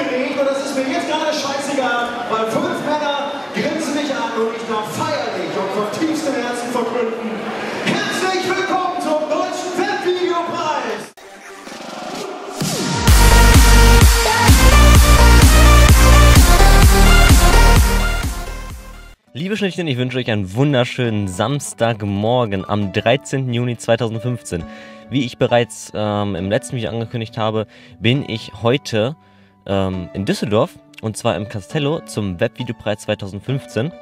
aufgeregt und das ist mir jetzt gerade scheißegal, weil fünf Männer grinsen mich an und ich darf feierlich und von tiefstem Herzen verkünden. Herzlich willkommen zum Deutschen Webvideopreis! Liebe Schnittchen, ich wünsche euch einen wunderschönen Samstagmorgen am 13. Juni 2015. Wie ich bereits ähm, im letzten Video angekündigt habe, bin ich heute ähm, in Düsseldorf und zwar im Castello zum Webvideopreis 2015.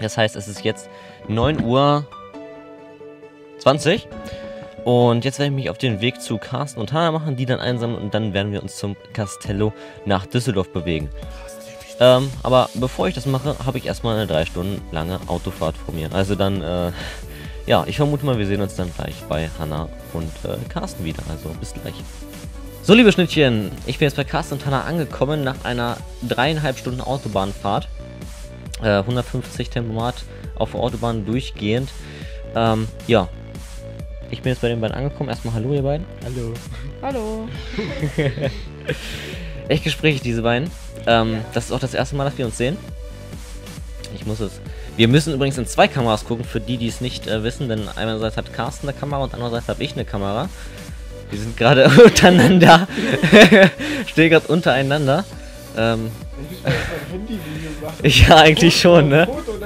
Das heißt, es ist jetzt 9 Uhr 20 und jetzt werde ich mich auf den Weg zu Carsten und Hannah machen, die dann einsammeln und dann werden wir uns zum Castello nach Düsseldorf bewegen. Ähm, aber bevor ich das mache, habe ich erstmal eine drei Stunden lange Autofahrt vor mir. Also dann, äh, ja, ich vermute mal, wir sehen uns dann gleich bei Hanna und äh, Carsten wieder. Also bis gleich. So, liebe Schnittchen, ich bin jetzt bei Carsten und Hanna angekommen nach einer dreieinhalb Stunden Autobahnfahrt. Äh, 150 Tempomat auf der Autobahn durchgehend. Ähm, ja. Ich bin jetzt bei den beiden angekommen. Erstmal Hallo, ihr beiden. Hallo. Hallo. Echt Gespräche, diese beiden. Ähm, das ist auch das erste Mal, dass wir uns sehen. Ich muss es. Wir müssen übrigens in zwei Kameras gucken, für die, die es nicht äh, wissen, denn einerseits hat Carsten eine Kamera und andererseits habe ich eine Kamera. Wir sind gerade untereinander. Stehen gerade untereinander. Ähm, Ich ja, eigentlich schon, ne? Foto.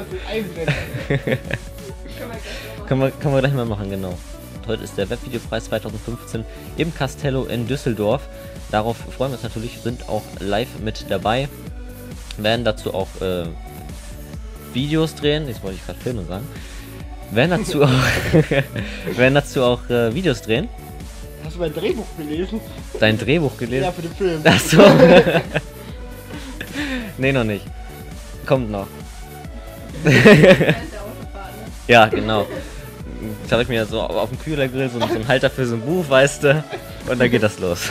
Können wir, können wir gleich mal machen, genau. Und heute ist der Webvideopreis 2015 im Castello in Düsseldorf. Darauf freuen wir uns natürlich, sind auch live mit dabei. Werden dazu auch äh, Videos drehen. Jetzt wollte ich gerade Filme sagen. Werden dazu auch, werden dazu auch äh, Videos drehen. Hast du mein Drehbuch gelesen? Dein Drehbuch gelesen. Ja, für den Film. Achso. nee, noch nicht. Kommt noch. ja, genau. Jetzt habe ich mir so auf dem Kühlergrill so, so einen Halter für so ein Buch, weißt du. Und dann geht das los.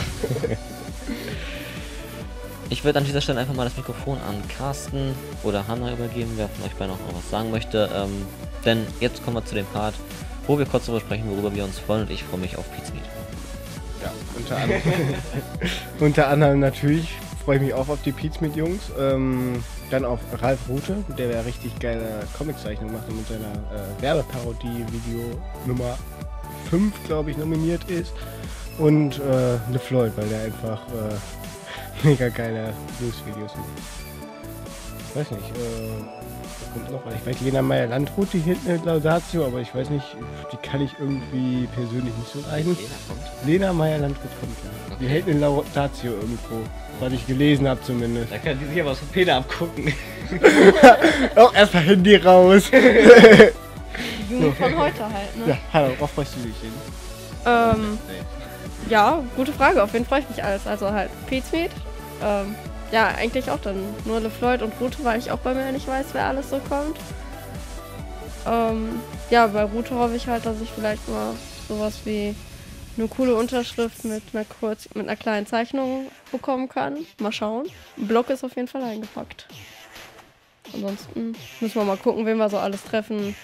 Ich würde an dieser Stelle einfach mal das Mikrofon an Carsten oder Hanna übergeben, wer von euch beiden auch noch was sagen möchte. Ähm, denn jetzt kommen wir zu dem Part, wo wir kurz darüber sprechen, worüber wir uns freuen. Und ich freue mich auf Pizza. Ja, unter anderem. unter anderem natürlich freue ich mich auch auf die Pete's mit Jungs. Ähm, dann auf Ralf Rute, der ja richtig geile Comiczeichnung macht und mit seiner äh, Werbeparodie-Video Nummer 5, glaube ich, nominiert ist. Und äh, LeFloid, weil der einfach äh, mega geile News-Videos macht. Weiß nicht, äh, kommt noch? Ich weiß, Lena Meyer-Landrut, die hinten Laudatio, aber ich weiß nicht, die kann ich irgendwie persönlich nicht so leiden. Lena Meyer-Landrut kommt ja. Die hält eine Laudatio irgendwo, was ich gelesen habe zumindest. Da kann die sich aber was von Peter abgucken. Auch erstmal Handy raus. Jugend von heute halt, ne? ja, hallo, worauf freust du dich denn? Ähm, ja, gute Frage. Auf wen freue ich mich alles? Also halt Pizmeet. Ähm, ja, eigentlich auch dann nur LeFloid und Rute, weil ich auch bei mir nicht weiß, wer alles so kommt. Ähm, ja, bei Rute hoffe ich halt, dass ich vielleicht mal sowas wie eine coole Unterschrift mit einer kurz, mit einer kleinen Zeichnung bekommen kann. Mal schauen. Ein Block ist auf jeden Fall eingepackt. Ansonsten müssen wir mal gucken, wen wir so alles treffen.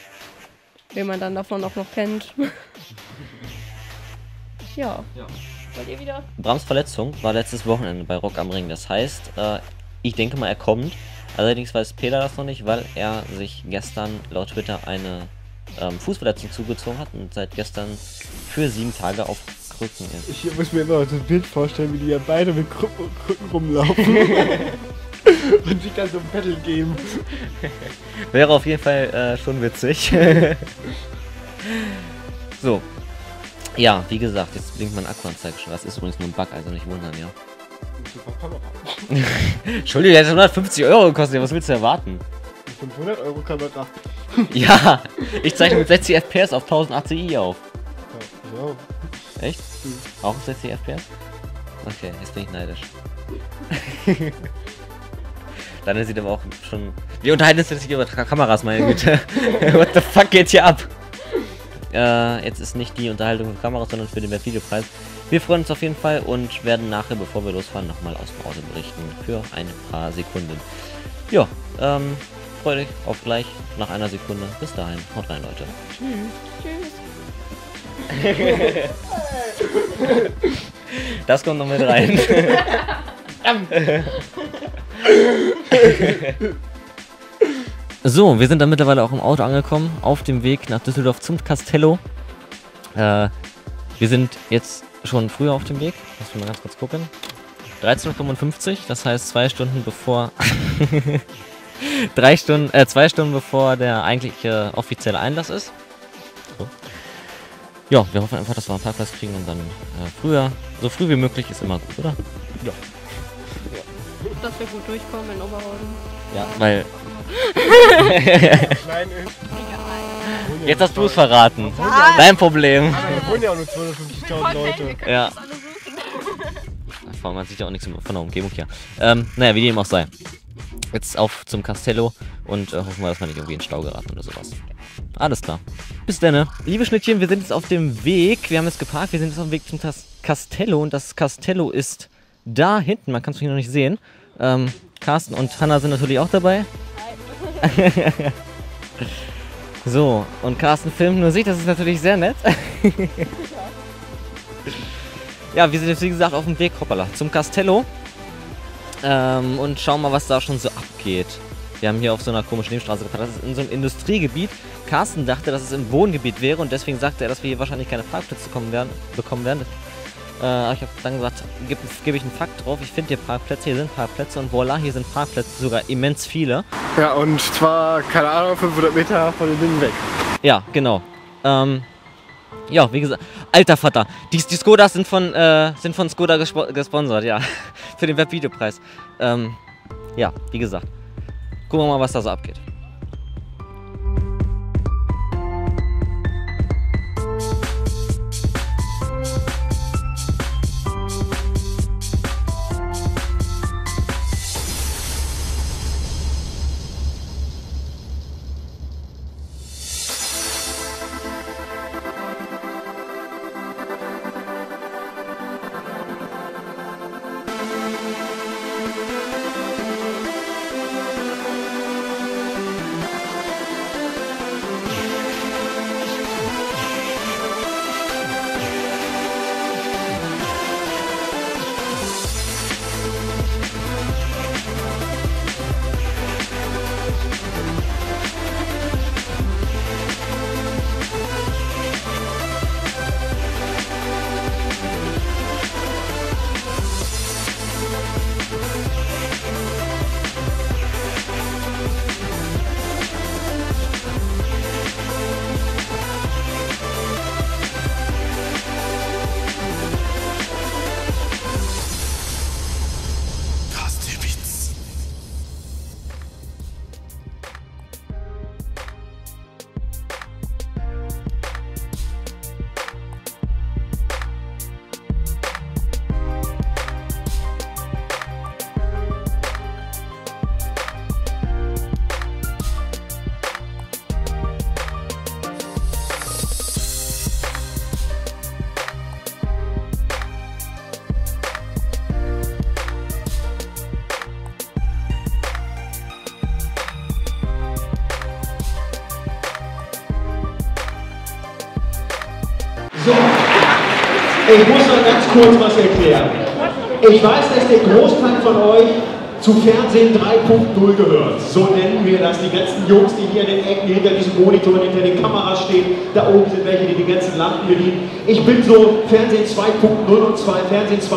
Wen man dann davon auch noch kennt. ja. Wollt ihr wieder? Brams Verletzung war letztes Wochenende bei Rock am Ring. Das heißt, äh, ich denke mal, er kommt. Allerdings weiß Peter das noch nicht, weil er sich gestern laut Twitter eine ähm, Fußverletzung zugezogen hat und seit gestern für sieben Tage auf Krücken ist. Ich muss mir immer so ein Bild vorstellen, wie die ja beide mit Krücken, Krücken rumlaufen. und sich dann so ein Battle geben. Wäre auf jeden Fall äh, schon witzig. so. Ja, wie gesagt, jetzt blinkt mein Akkuanzeige schon. Das ist übrigens nur ein Bug, also nicht wundern, ja. Entschuldigung, der hat 150 Euro gekostet. Was willst du erwarten? 500 Euro Kamera. Ja, ich zeichne mit 60 FPS auf 1000 ACI auf. Ja. Echt? Mhm. Auch 60 FPS? Okay, jetzt bin ich neidisch. Dann sieht aber auch schon. Wir unterhalten uns jetzt nicht über Ka- Kameras, meine Güte. What the fuck geht hier ab? Äh, jetzt ist nicht die Unterhaltung für Kameras, sondern für den Webvideopreis. Wir freuen uns auf jeden Fall und werden nachher, bevor wir losfahren, nochmal aus dem Auto berichten. Für ein paar Sekunden. Ja, ähm, freut euch auf gleich nach einer Sekunde. Bis dahin. Haut rein, Leute. Tschüss. Das kommt noch mit rein. So, wir sind dann mittlerweile auch im Auto angekommen, auf dem Weg nach Düsseldorf zum Castello. Äh, wir sind jetzt schon früher auf dem Weg. Lass mich mal ganz kurz gucken. 13.55 Uhr, das heißt zwei Stunden bevor. drei Stunden, äh, zwei Stunden bevor der eigentliche offizielle Einlass ist. So. Ja, wir hoffen einfach, dass wir einen Parkplatz kriegen und dann äh, früher, so früh wie möglich ist immer gut, oder? Dass wir gut durchkommen in Oberhausen. Ja, weil. jetzt hast du es verraten. Dein Problem. Da wohnen ja auch nur 250.000 Leute. Ja. Vor allem, man sieht ja auch nichts von der Umgebung hier. Ähm, naja, wie dem auch sei. Jetzt auf zum Castello und äh, hoffen wir, dass wir nicht irgendwie in den Stau geraten oder sowas. Alles klar. Bis dann. ne? Liebe Schnittchen, wir sind jetzt auf dem Weg. Wir haben jetzt geparkt. Wir sind jetzt auf dem Weg zum Tas Castello und das Castello ist da hinten. Man kann es hier noch nicht sehen. Ähm, Carsten und Hanna sind natürlich auch dabei. so, und Carsten filmt nur sich. Das ist natürlich sehr nett. Ja, wir sind jetzt wie gesagt auf dem Weg, hoppala, zum Castello. Ähm, und schauen mal, was da schon so abgeht. Wir haben hier auf so einer komischen Nebenstraße geparkt. Das ist in so einem Industriegebiet. Carsten dachte, dass es im Wohngebiet wäre und deswegen sagte er, dass wir hier wahrscheinlich keine Parkplätze kommen werden, bekommen werden. Äh, ich habe dann gesagt, gebe geb ich einen Fakt drauf. Ich finde hier Parkplätze, hier sind Parkplätze und voila, hier sind Parkplätze, sogar immens viele. Ja, und zwar, keine Ahnung, 500 Meter von den Dingen weg. Ja, genau. Ähm, ja, wie gesagt, alter Vater, die, die Skodas sind von, äh, sind von Skoda gespo gesponsert, ja. Für den Webvideopreis. Ähm, ja, wie gesagt. Gucken wir mal, was da so abgeht. Ich muss noch ganz kurz was erklären. Ich weiß, dass der Großteil von euch zu Fernsehen 3.0 gehört. So nennen wir das. Die ganzen Jungs, die hier in den Ecken hinter diesem Monitor, hinter den Kameras stehen. Da oben sind welche, die die ganzen Lampen bedienen. Ich bin so Fernsehen 2.0 und 2, Fernsehen 2.5.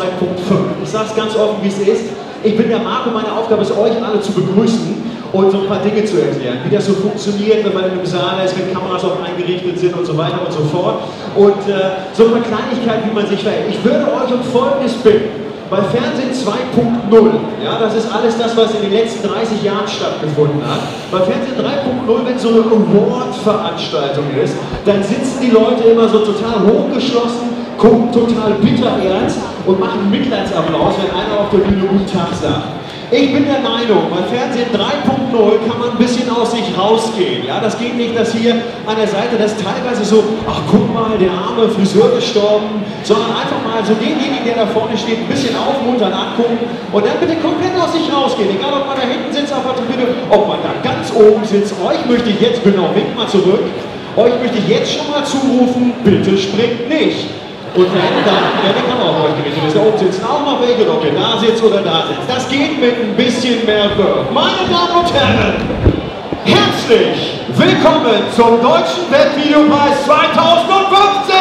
Ich sage es ganz offen, wie es ist. Ich bin der Marco, meine Aufgabe ist, euch alle zu begrüßen und so ein paar Dinge zu erklären, wie das so funktioniert, wenn man in einem Saal ist, wenn Kameras auch eingerichtet sind und so weiter und so fort. Und äh, so ein paar Kleinigkeiten, wie man sich verhält. Ich würde euch um Folgendes bitten. Bei Fernsehen 2.0, ja, das ist alles das, was in den letzten 30 Jahren stattgefunden hat. Bei Fernsehen 3.0, wenn so eine Award-Veranstaltung ist, dann sitzen die Leute immer so total hochgeschlossen, gucken total bitter ernst und machen Mitleidsapplaus, wenn einer auf der Bühne Guten Tag sagt. Ich bin der Meinung, bei Fernsehen 3.0 kann man ein bisschen aus sich rausgehen. Ja, das geht nicht, dass hier an der Seite das teilweise so, ach guck mal, der arme Friseur gestorben, sondern einfach mal so denjenigen, der da vorne steht, ein bisschen aufmuntern, angucken und dann bitte komplett aus sich rausgehen. Egal, ob man da hinten sitzt auf der Tribüne, ob man da ganz oben sitzt. Euch möchte ich jetzt, genau, winkt mal zurück, euch möchte ich jetzt schon mal zurufen, bitte springt nicht. Und dann, ja, der kann auch heute gerichtet ist, da oben sitzen auch noch welche, ob ihr da sitzt oder da sitzt. Das geht mit ein bisschen mehr Work. Meine Damen und Herren, herzlich willkommen zum Deutschen Webvideopreis 2015!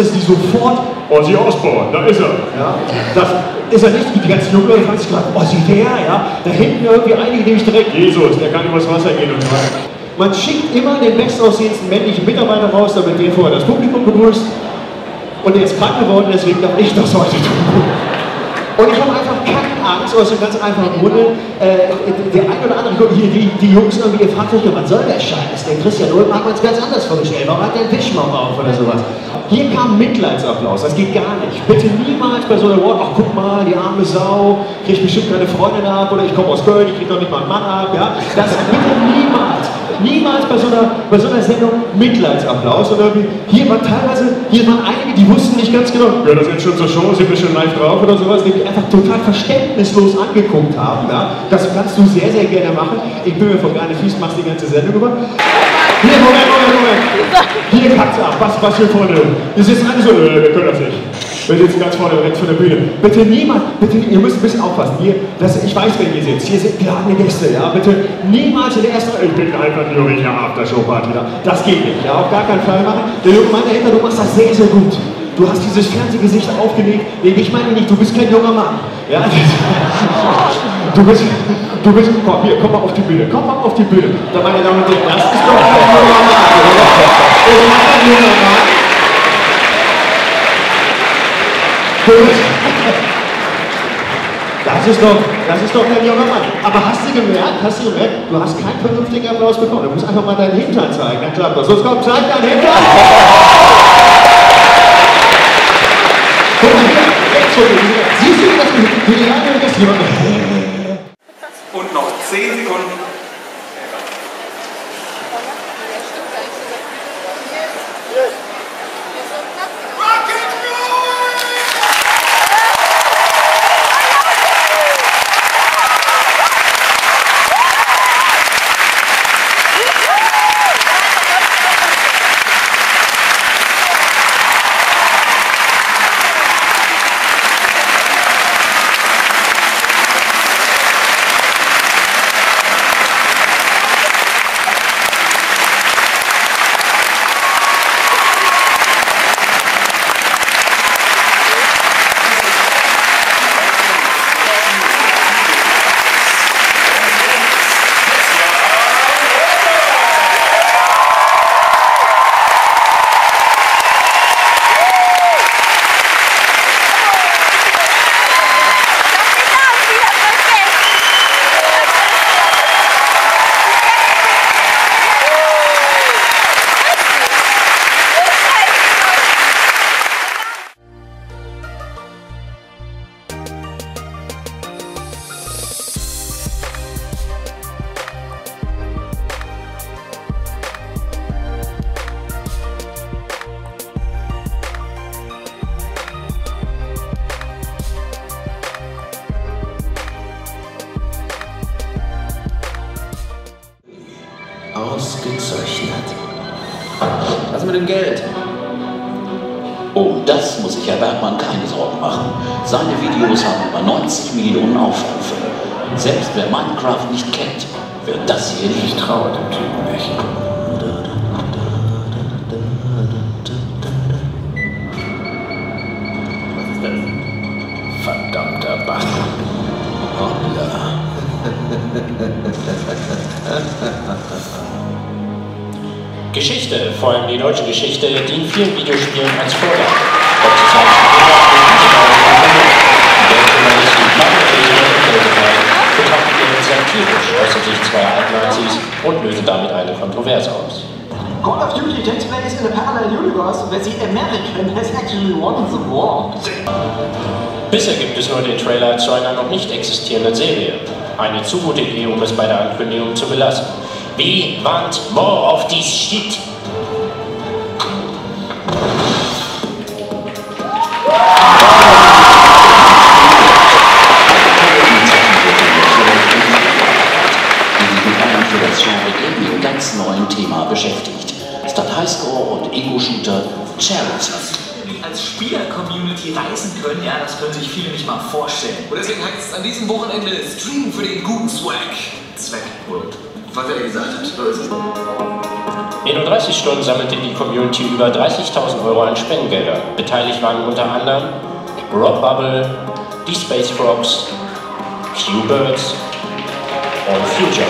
Semesters, die sofort Ozzy Osbourne, da ist er. Ja, das ist er nicht. Die ganzen jungen Leute fragen sich gerade, Ozzy wer? Ja, da hinten irgendwie einige, mich direkt, Jesus, der kann übers Wasser gehen und weiter. Man schickt immer den bestaussehendsten männlichen Mitarbeiter raus, damit der vorher das Publikum begrüßt. Und der ist krank geworden, deswegen darf ich das heute tun. Und ich habe einfach Angst, aus einem ganz einfachen Grunde. Äh, der ein oder andere, hier, die, die Jungs irgendwie, ihr fragt euch, was soll der Scheiß? Der Christian Ulm hat es ganz anders vorgestellt. Warum hat der einen Wischmopp auf oder sowas? Hier kam Mitleidsapplaus, das geht gar nicht. Bitte niemals bei so einer Wort, ach guck mal, die arme Sau, kriegt bestimmt keine Freundin ab oder ich komme aus Köln, ich krieg doch nicht mal einen Mann ab. Ja? Das bitte niemals niemals bei so einer, bei so einer Sendung Mitleidsapplaus. Oder wie, hier waren teilweise, hier waren einige, die wussten nicht ganz genau, ja, das ist schon zur Show, sind wir schon live drauf oder sowas, die mich einfach total verständnislos angeguckt haben. Ja? Das kannst du sehr, sehr gerne machen. Ich bin mir von gar nicht fies, machst die ganze Sendung über. Hier, Moment, Moment, Moment. Hier, Katze ab, was, was hier vorne? Wir sitzen alle so, äh, wir können das nicht. Wir sitzen ganz vorne rechts von der Bühne. Bitte niemand, bitte, ihr müsst ein bisschen aufpassen. Hier, das, ich weiß, wer hier sitzt. Hier sind geladene Gäste, ja. Bitte niemals in der ersten Ich bin einfach nur in der Aftershow-Party da. Das geht nicht, ja. Auf gar keinen Fall machen. Der junge Mann dahinter, du machst das sehr, sehr gut. Du hast dieses Fernsehgesicht aufgelegt. Nee, ich meine nicht, du bist kein junger Mann. Ja? Du bist, du bist, komm, hier, komm mal auf die Bühne. Komm mal auf die Bühne. Da, meine Damen und Herren, das ist doch kein junger Mann, ist ein junger Mann. Gut. Das ist doch, das ist doch kein junger Mann. Aber hast du gemerkt, hast du gemerkt, du hast keinen vernünftigen Applaus bekommen. Du musst einfach mal deinen Hintern zeigen, dann klappt das. Los, komm, zeig deinen Hintern. Guck mal hier, dir. Siehst du, wie das wie die andere ist? Jemand. Und noch 10 Sekunden. Oh, das muss sich Herr Bergmann keine Sorgen machen. Seine Videos haben über 90 Millionen Aufrufe. Selbst wer Minecraft nicht kennt, wird das hier nicht trauen. dem Typen nicht. Was ist das? Verdammter Bach. Hoppla. Geschichte, vor allem die deutsche Geschichte, dient vielen Videospielen als Vorlage. Die betrachten ihre satirisch, äußert sich zwei Altnazis und löse damit eine Kontroverse aus. Call of Duty takes place in a parallel universe where the American has actually won the war. Bisher gibt es nur den Trailer zu einer noch nicht existierenden Serie. Eine zu gute Idee, um es bei der Ankündigung zu belassen. We want more of this shit. die Bayern für das Genre Gaming ganz neuen Thema beschäftigt. Statt Highscore und Ego-Shooter Charity. als Spieler-Community reisen können, ja, das können sich viele nicht mal vorstellen. Und deswegen heißt es an diesem Wochenende Stream für den guten Swag. Zweck, wohl. Was er gesagt hat. In nur 30 Stunden sammelte die Community über 30.000 Euro an Spendengelder. Beteiligt waren unter anderem Rob Bubble, die Space Frogs, Q-Birds und Future.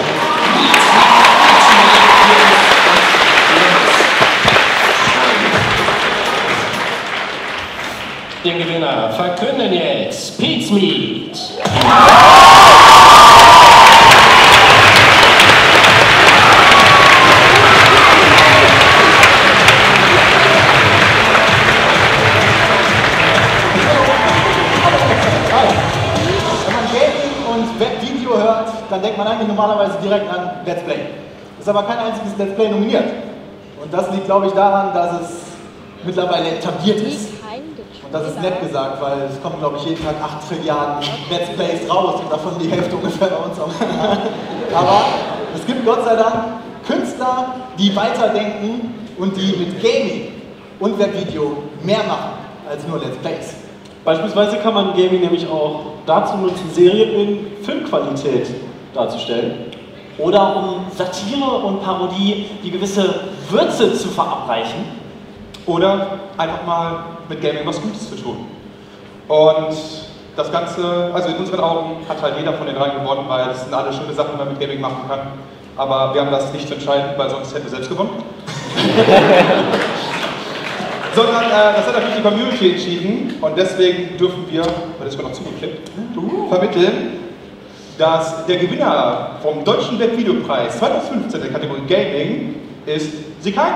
Den Gewinner verkünden jetzt Pete's dann denkt man eigentlich normalerweise direkt an Let's Play. Ist aber kein einziges Let's Play nominiert. Und das liegt, glaube ich, daran, dass es mittlerweile etabliert ist. Und das ist nett gesagt, weil es kommen, glaube ich, jeden Tag 8 Trilliarden Let's Plays raus und davon die Hälfte ungefähr bei uns Aber es gibt Gott sei Dank Künstler, die weiterdenken und die mit Gaming und Webvideo mehr machen als nur Let's Plays. Beispielsweise kann man Gaming nämlich auch dazu nutzen, Serien in Filmqualität darzustellen. Oder um Satire und Parodie die gewisse Würze zu verabreichen. Oder einfach mal mit Gaming was Gutes zu tun. Und das Ganze, also in unseren Augen hat halt jeder von den dreien gewonnen, weil es sind alle schöne Sachen, die man mit Gaming machen kann. Aber wir haben das nicht zu entscheiden, weil sonst hätten wir selbst gewonnen. Sondern äh, das hat natürlich die Community entschieden und deswegen dürfen wir, weil das wird noch zugeklickt, vermitteln, dass der Gewinner vom Deutschen Webvideopreis 2015 der Kategorie Gaming ist Sikai.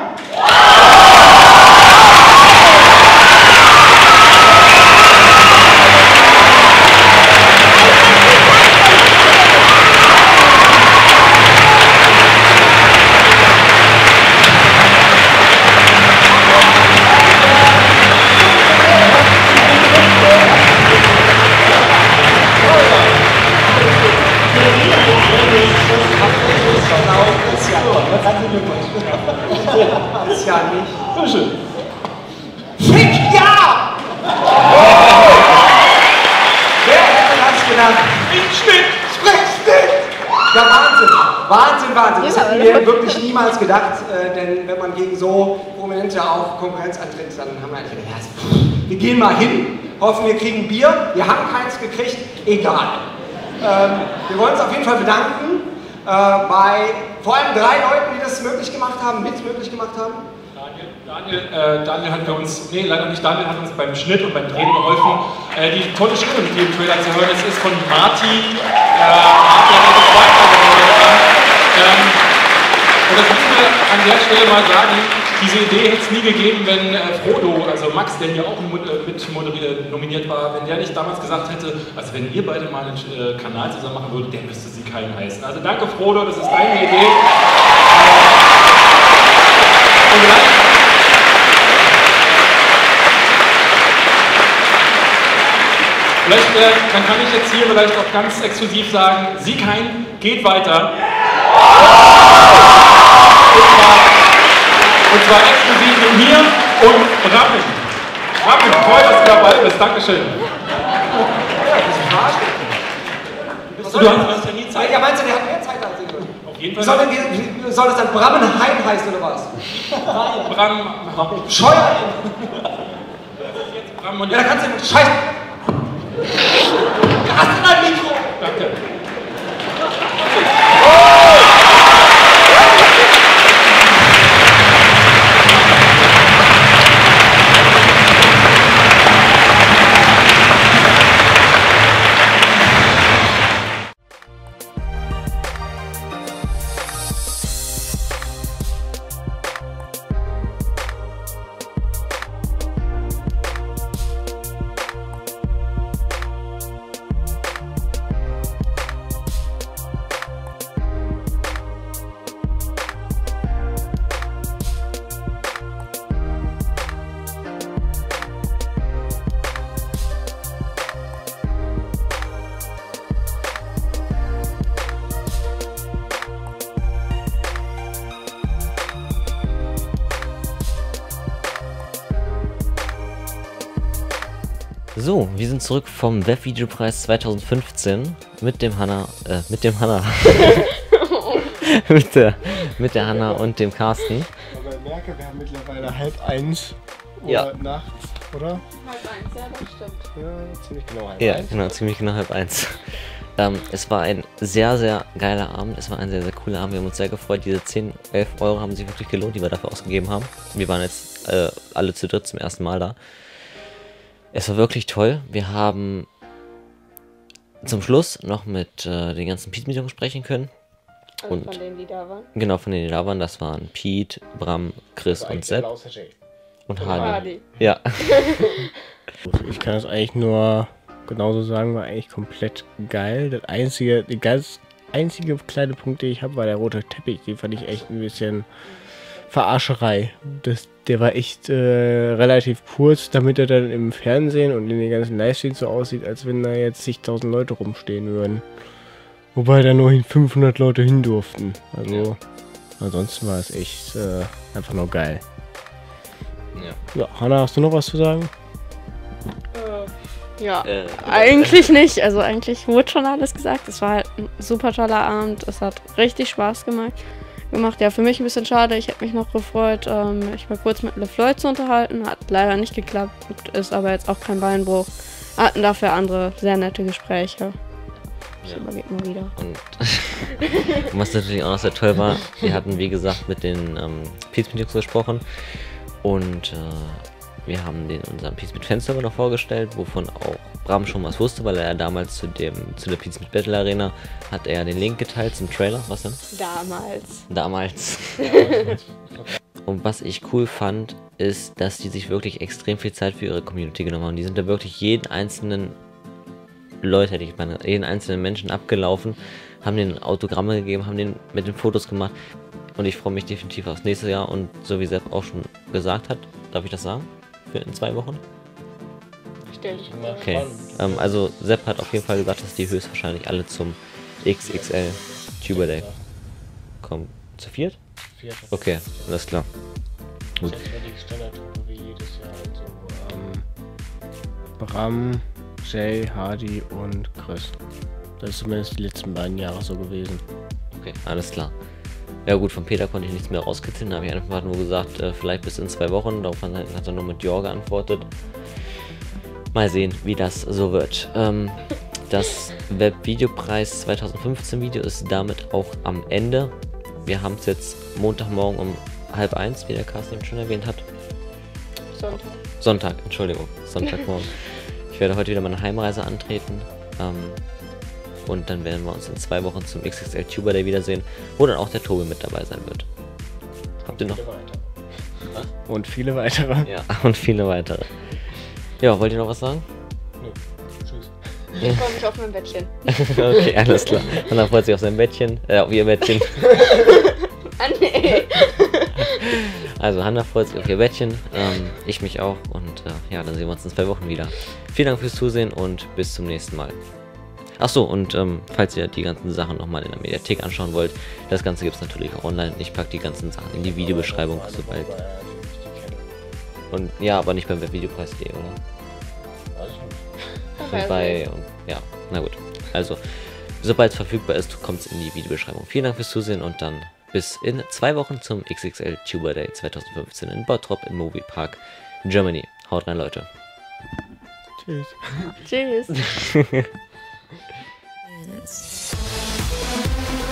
Man gegen so Prominente auch Konkurrenz antritt, dann haben wir eigentlich gedacht, ja, wir gehen mal hin, hoffen, wir kriegen Bier. Wir haben keins gekriegt, egal. Ähm, wir wollen uns auf jeden Fall bedanken äh, bei vor allem drei Leuten, die das möglich gemacht haben, mit möglich gemacht haben. Daniel, äh, Daniel hat uns, nee, leider nicht Daniel, hat uns beim Schnitt und beim Drehen geholfen. Äh, die tolle Stimme, die im Trailer zu hören ist, ist von Marty. Äh, Marty hat uns weitergeholfen. Ähm, wir an der Stelle mal sagen, diese Idee hätte es nie gegeben, wenn äh, Frodo, also Max, der hier auch mit, äh, moderiert, nominiert war, wenn der nicht damals gesagt hätte, also wenn ihr beide mal einen äh, Kanal zusammen machen würdet, der müsste sie keinen heißen. Also danke Frodo, das ist deine Idee. Und vielleicht Vielleicht äh, dann kann ich jetzt hier vielleicht auch ganz exklusiv sagen, Siegheim geht weiter. Und zwar, und zwar exklusiv mit mir und Rappen. Rappen, toll, dass du dabei bist. Dankeschön. Du, du hast ja nie Zeit. Ja, meinst du, der hat mehr Zeit als ich? Auf jeden Fall. soll, denn, soll das dann Brammenheim heißen oder was? Bram, Scheuer! Ja, da kannst du. Scheiße! Hast du mein Mikro? Danke. Zurück vom Webvideopreis 2015 mit dem Hanna, äh, mit dem Hanna. mit, der, mit der Hanna und dem Carsten. Aber ich merke, wir haben mittlerweile halb eins Uhr Ja. nachts, oder? Halb eins, ja, das stimmt. Ja, ziemlich genau halb Ja, eins. genau, ziemlich genau halb eins. Ähm, es war ein sehr, sehr geiler Abend. Es war ein sehr, sehr cooler Abend. Wir haben uns sehr gefreut. Diese 10, 11 Euro haben sich wirklich gelohnt, die wir dafür ausgegeben haben. Wir waren jetzt äh, alle zu dritt zum ersten Mal da. Es war wirklich toll. Wir haben zum Schluss noch mit äh, den ganzen Pete-Meetungen sprechen können. Also Und- von denen, die da waren. Genau, von denen, die da waren. Das waren Pete, Bram, Chris und Sepp. Und Und Hardy. Hardy. Ja. Ich kann das eigentlich nur genauso sagen, war eigentlich komplett geil. Das einzige, die ganz einzige kleine Punkt, den ich habe, war der rote Teppich. Den fand ich echt ein bisschen Verarscherei. Das, der war echt äh, relativ kurz, damit er dann im Fernsehen und in den ganzen Livestreams so aussieht, als wenn da jetzt zigtausend Leute rumstehen würden. Wobei da nur hin- 500 Leute hin durften. Also, ansonsten war es echt äh, einfach nur geil. Ja. Ja, Hanna, hast du noch was zu sagen? Ja, Äh, eigentlich nicht. Also eigentlich wurde schon alles gesagt. Es war halt ein super toller Abend. Es hat richtig Spaß gemacht. Gemacht. Ja, für mich ein bisschen schade. Ich hätte mich noch gefreut, ähm, mich mal kurz mit LeFloid zu unterhalten. Hat leider nicht geklappt. Ist aber jetzt auch kein Beinbruch. Hatten dafür andere sehr nette Gespräche. Ich Ja. übergebe mal wieder. Und was natürlich auch noch sehr toll war, wir hatten wie gesagt mit den ähm, Peace gesprochen und äh, wir haben den unseren Peace mit Fanserver noch vorgestellt, wovon auch Bram schon was wusste, weil er ja damals zu dem zu der Peace mit Battle Arena hat er den Link geteilt zum Trailer. Was denn? Damals. Damals. Und was ich cool fand, ist, dass die sich wirklich extrem viel Zeit für ihre Community genommen haben. Die sind da wirklich jeden einzelnen Leute, hätte ich meine, jeden einzelnen Menschen abgelaufen, haben den Autogramme gegeben, haben den mit den Fotos gemacht. Und ich freue mich definitiv aufs nächste Jahr. Und so wie Sepp auch schon gesagt hat, darf ich das sagen? Für in zwei Wochen? Stimmt. Okay. Ähm, also Sepp hat auf jeden Fall gesagt, dass die höchstwahrscheinlich alle zum XXL Tuber Day kommen. Zu viert? Okay, alles klar. Gut. Das war die Standardtruppe wie jedes Jahr. Also, ähm, Bram, Jay, Hardy und Chris. Das ist zumindest die letzten beiden Jahre so gewesen. Okay, alles klar. Ja gut, von Peter konnte ich nichts mehr rauskitzeln. Da habe ich einfach nur gesagt, äh, vielleicht bis in zwei Wochen. Darauf hat er nur mit Ja geantwortet. Mal sehen, wie das so wird. Ähm, das Webvideopreis 2015 Video ist damit auch am Ende. Wir haben es jetzt Montagmorgen um halb eins, wie der Carsten eben schon erwähnt hat. Sonntag. Sonntag, Entschuldigung, Sonntagmorgen. ich werde heute wieder meine Heimreise antreten. Ähm, und dann werden wir uns in zwei Wochen zum XXL Tuber Day wiedersehen, wo dann auch der Tobi mit dabei sein wird. Habt ihr noch? Und viele weitere. Ja, und viele weitere. Ja, wollt ihr noch was sagen? Tschüss. Ich freue mich auf mein Bettchen. okay, alles klar. Dann freut sich auf sein Bettchen, äh, auf ihr Bettchen. Ah, nee. Also Hanna freut sich auf ihr Bettchen, ähm, ich mich auch und äh, ja, dann sehen wir uns in zwei Wochen wieder. Vielen Dank fürs Zusehen und bis zum nächsten Mal. Achso, und ähm, falls ihr die ganzen Sachen nochmal in der Mediathek anschauen wollt, das Ganze gibt es natürlich auch online. Ich packe die ganzen Sachen in die Videobeschreibung, sobald. Und ja, aber nicht beim Webvideopreis.de, oder? Und bei, und, ja, na gut. Also, sobald es verfügbar ist, kommt es in die Videobeschreibung. Vielen Dank fürs Zusehen und dann bis in zwei Wochen zum XXL Tuber Day 2015 in Bottrop im Movie Park, Germany. Haut rein, Leute. Tschüss. Tschüss. minutes.